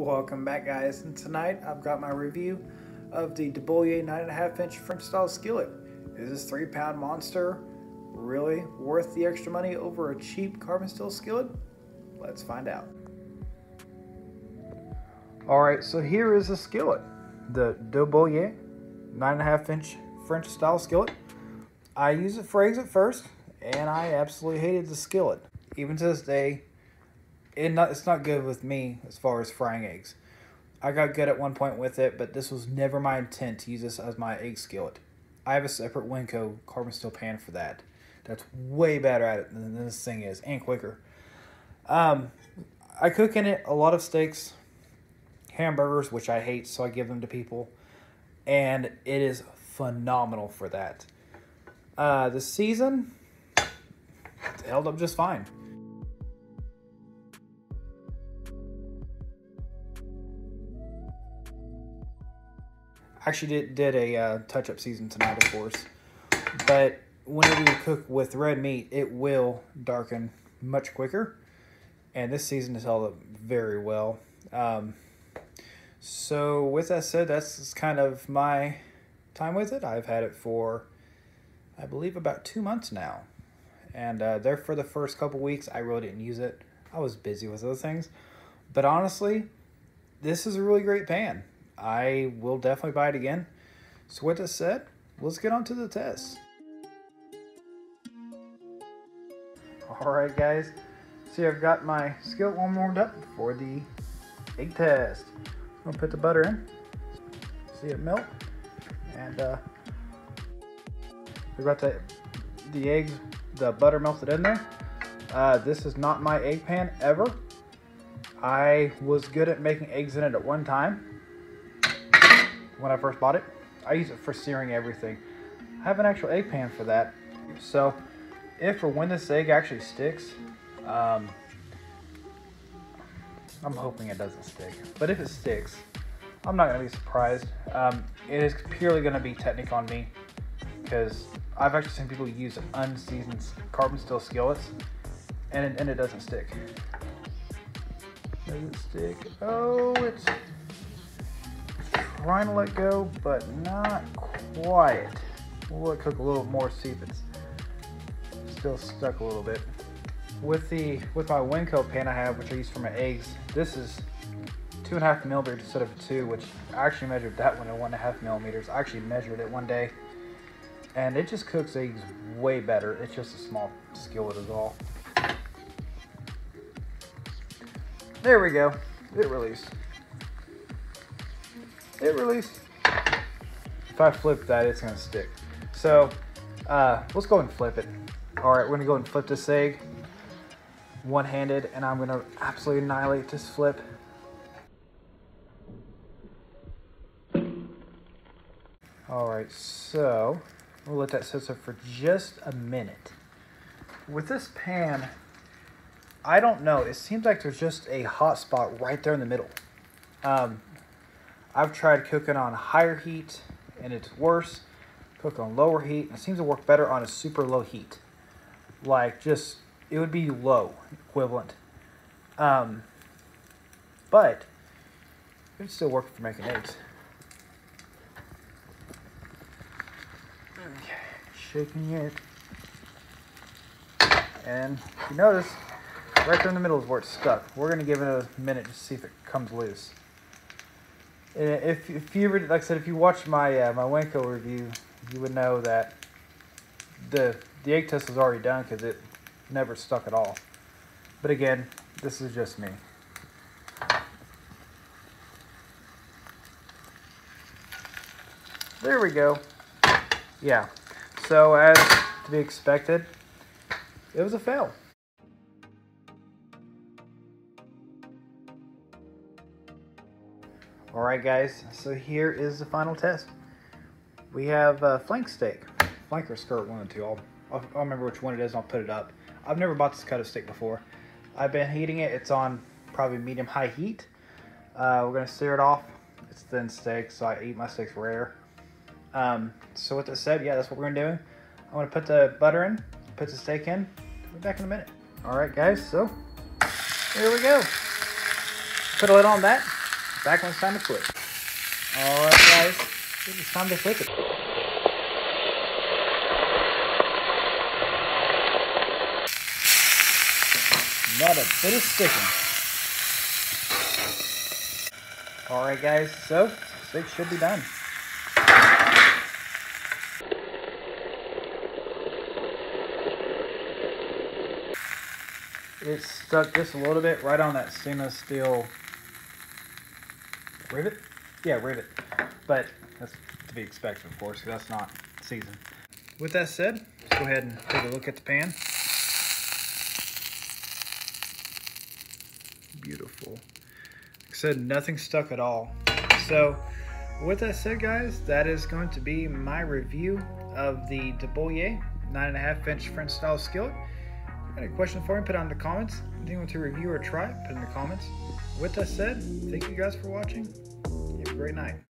Welcome back guys, and tonight I've got my review of the de Buyer 9.5 inch French style skillet. Is this 3 pound monster really worth the extra money over a cheap carbon steel skillet? Let's find out. Alright, so here is the skillet. The de Buyer 9.5 inch French style skillet. I use it for eggs at first, and I absolutely hated the skillet. Even to this day, it not, it's not good with me as far as frying eggs. I got good at one point with it, but this was never my intent to use this as my egg skillet. I have a separate Winco carbon steel pan for that. That's way better at it than this thing is, and quicker. Um, I cook in it a lot of steaks, hamburgers, which I hate, so I give them to people, and it is phenomenal for that. Uh, the season held up just fine. Actually did, did a uh, touch-up season tonight, of course. But whenever you cook with red meat, it will darken much quicker. And this season has held up very well. Um, so with that said, that's kind of my time with it. I've had it for, I believe, about two months now. And uh, there for the first couple weeks, I really didn't use it. I was busy with other things. But honestly, this is a really great pan. I will definitely buy it again. So with that said, let's get on to the test. Alright guys, see I've got my skillet one warmed up for the egg test. I'm gonna put the butter in, see it melt, and uh, we got the, the eggs, the butter melted in there. Uh, this is not my egg pan ever. I was good at making eggs in it at one time, when I first bought it. I use it for searing everything. I have an actual egg pan for that. So if or when this egg actually sticks, um, I'm hoping it doesn't stick. But if it sticks, I'm not going to be surprised. Um, it is purely going to be technique on me because I've actually seen people use unseasoned carbon steel skillets and and it doesn't stick. Does it stick? Oh, it's trying to let go, but not quite. We'll let it cook a little more, see if it's still stuck a little bit. With the with my Winco pan I have, which I use for my eggs, this is two and a half millimeters instead of two, which I actually measured that one at one and a half millimeters. I actually measured it one day, and it just cooks eggs way better. It's just a small skillet is all. There we go. It released. It released. If I flip that, it's gonna stick. So uh, let's go and flip it. All right, we're gonna go and flip this egg one-handed, and I'm gonna absolutely annihilate this flip. All right, so we'll let that sit for just a minute. With this pan, I don't know. It seems like there's just a hot spot right there in the middle. Um, I've tried cooking on higher heat and it's worse. Cook on lower heat and it seems to work better on a super low heat. Like just, it would be low equivalent. Um, but it still work for making eggs. Okay, shaking it. And you notice, right there in the middle is where it's stuck. We're going to give it a minute to see if it comes loose. If, if you like I said, if you watched my uh, my Winco review, you would know that the the egg test was already done because it never stuck at all. But again, this is just me. There we go. Yeah. So as to be expected, it was a fail. Alright guys, so here is the final test. We have uh, flank steak. Flank or skirt, one the two. I'll, I'll, I'll remember which one it is and I'll put it up. I've never bought this cut of steak before. I've been heating it. It's on probably medium-high heat. Uh, we're going to sear it off. It's thin steak, so I eat my steaks rare. Um, so with that said, yeah, that's what we're going to do. I'm going to put the butter in, put the steak in. I'll be back in a minute. Alright guys, so here we go. Put a lid on that back when it's time to flip. Alright guys, it's time to flip it. Not a bit of sticking. Alright guys, so six should be done. It stuck just a little bit right on that stainless steel rivet. Yeah, rivet. But that's to be expected, of course, because that's not seasoned. With that said, let's go ahead and take a look at the pan. Beautiful. Like I said, nothing stuck at all. So, with that said, guys, that is going to be my review of the de Buyer 9.5 inch French style skillet. If you got a question for me, put it in the comments. Anything you want to review or try, put it in the comments. With that said, thank you guys for watching. Have a great night.